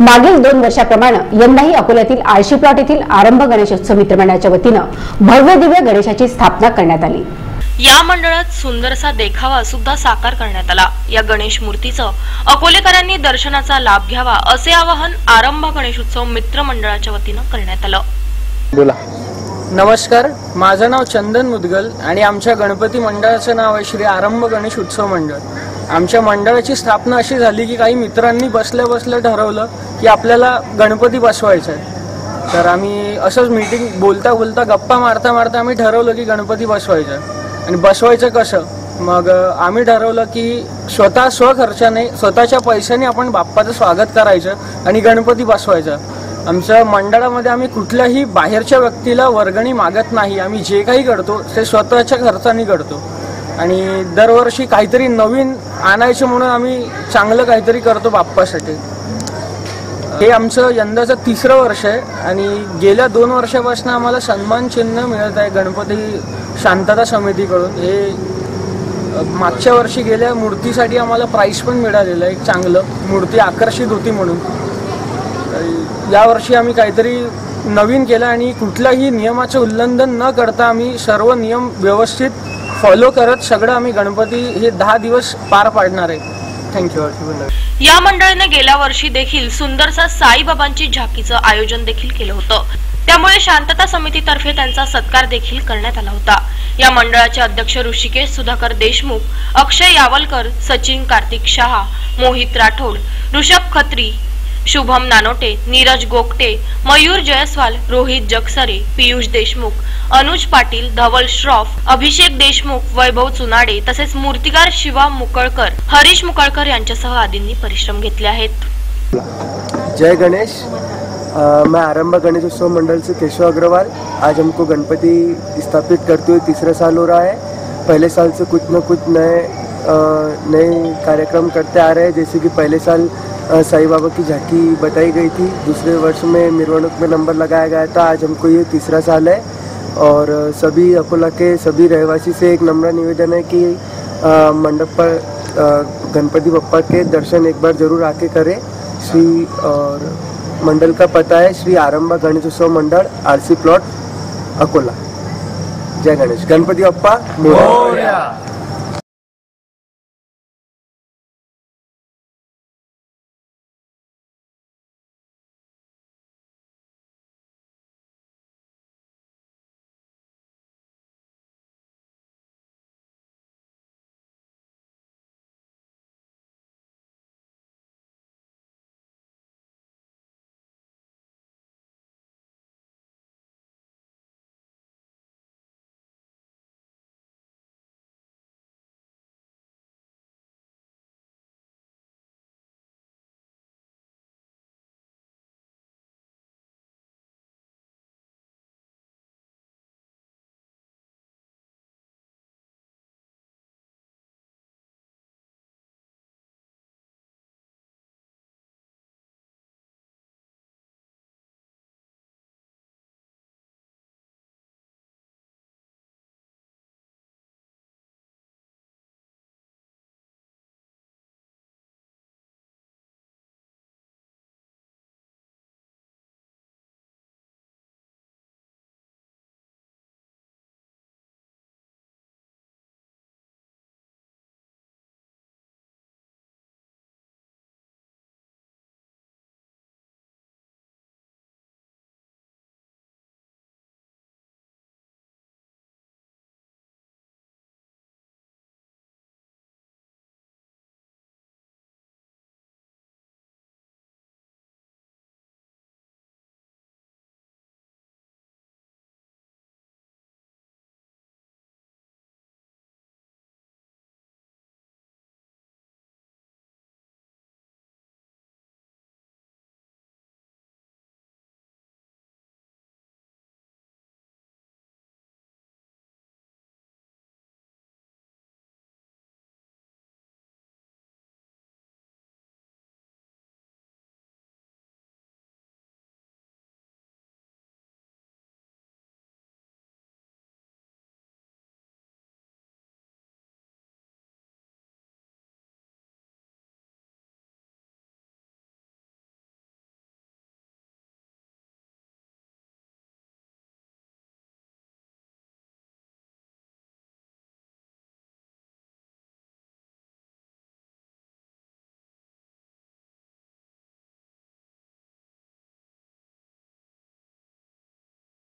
मागील दोन वर्षाप्रमाणे यंदाही अकोल्यातील आळशी प्लॉट येथील आरंभ गणेशोत्सव मित्रमंडळाच्या वतीनं भव्य दिव्य गणेशाची स्थापना करण्यात आली. या मंडळात सुंदरसा देखावा सुद्धा साकार करण्यात आला. या गणेश मूर्तीचं अकोलेकरांनी दर्शनाचा लाभ घ्यावा असे आवाहन आरंभ गणेशोत्सव मित्र मंडळाच्या वतीनं करण्यात आलं. बोला. नमस्कार. माझं नाव चंदन मुदगल आणि आमच्या गणपती मंडळाचं नाव आहे श्री आरंभ गणेश उत्सव मंडळ. आमच्या मंडळाची स्थापना अशी झाली की काही मित्रांनी बसल्या बसल्या ठरवलं की आपल्याला गणपती बसवायचा आहे. तर आम्ही असंच मीटिंग बोलता बोलता गप्पा मारता मारता आम्ही ठरवलं की गणपती बसवायचं आणि बसवायचं कसं? मग आम्ही ठरवलं की स्वतः स्वखर्चाने स्वतःच्या पैशाने आपण बाप्पाचं स्वागत करायचं आणि गणपती बसवायचा आमच्या मंडळामध्ये आम्ही कुठल्याही बाहेरच्या व्यक्तीला वर्गणी मागत नाही. आम्ही जे काही करतो ते स्वतःच्या खर्चाने करतो. आणि दरवर्षी काहीतरी नवीन आणायचं म्हणून आम्ही चांगलं काहीतरी करतो बाप्पासाठी. हे आमचं यंदाचं तिसरं वर्ष आहे आणि गेल्या दोन वर्षापासून आम्हाला सन्मान चिन्ह मिळत आहे गणपती शांतता समितीकडून. हे मागच्या वर्षी गेल्या मूर्तीसाठी आम्हाला प्राईस पण मिळालेलं आहे एक चांगलं मूर्ती आकर्षित होती म्हणून. यावर्षी आम्ही काहीतरी नवीन केलं आणि कुठल्याही नियमाचं उल्लंघन न करता आम्ही सर्व नियम व्यवस्थित फॉलो करत सगळं आम्ही गणपती हे दहा दिवस पार पाडणार आहे. थँक्यू या मंडळाने गेल्या वर्षी देखील सुंदरसा साईबाबांची झाकीचं आयोजन देखील केलं होतं. त्यामुळे शांतता समितीतर्फे त्यांचा सत्कार देखील करण्यात आला होता. या मंडळाचे अध्यक्ष ऋषिकेश सुधाकर देशमुख अक्षय यावलकर सचिन कार्तिक शहा मोहित राठोड ऋषभ खत्री शुभम नानोटे नीरज गोगटे मयूर जयस्वाल रोहित जगसरे पियुष देशमुख अनुज पाटील धवल श्रॉफ अभिषेक देशमुख वैभव चुनाडे तसेच मूर्तिकार शिवा मुकळकर हरीश मुकळकर यांच्यासह आदींनी परिश्रम घेतले आहेत. जय गणेश. मैं आरंभ गणेश उत्सव मंडल से केशव अग्रवाल. आज हमको गणपति स्थापित करते हुए तीसरा साल हो रहा है. पहले साल से कुछ न कुछ नए नए कार्यक्रम करते आ रहे हैं जैसे कि पहले साल साईं बाबा की झांकी बताई गई थी। दूसरे वर्ष में मिरवणुक में नंबर लगाया गया था। आज हमको ये तीसरा साल है और सभी अकोला के सभी रहवासी से एक नम्र निवेदन है कि मंडप पर गणपति बप्पा के दर्शन एक बार ज़रूर आके करें। श्री और मंडल का पता है श्री आरंभ गणेश उत्सव मंडल आरसी प्लॉट अकोला। जय गणेश। गणपति बप्पा मोरया।